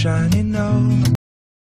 Shining nose.